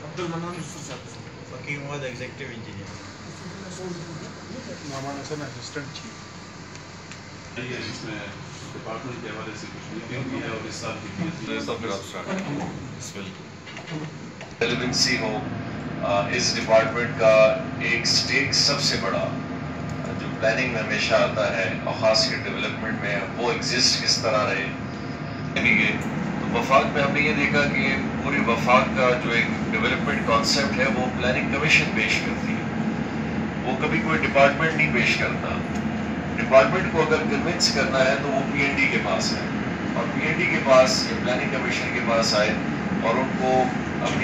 Asadullah, Research Officer. Fakim was executive engineer. Naman Hassan, Assistant Chief. ये इसमें department के हवाले से कुछ मीटिंग है और इस साल की तो सब हो इस डिपार्टमेंट का एक स्टेक सबसे बड़ा जो प्लानिंग में हमेशा आता है और खास कर डेवलपमेंट में वो एग्जिस्ट किस तरह रहे तो वफाक में हमने ये देखा कि पूरी वफाक का जो एक डेवलपमेंट कॉन्सेप्ट है, वो प्लानिंग कमीशन पेश करती है। वो कभी कोई डिपार्टमेंट नहीं पेश करता। डिपार्टमेंट को अगर कन्विंस करना है तो वो पीएनडी के पास है। और पीएनडी के पास, या प्लानिंग कमीशन के पास आए और उनको अपनी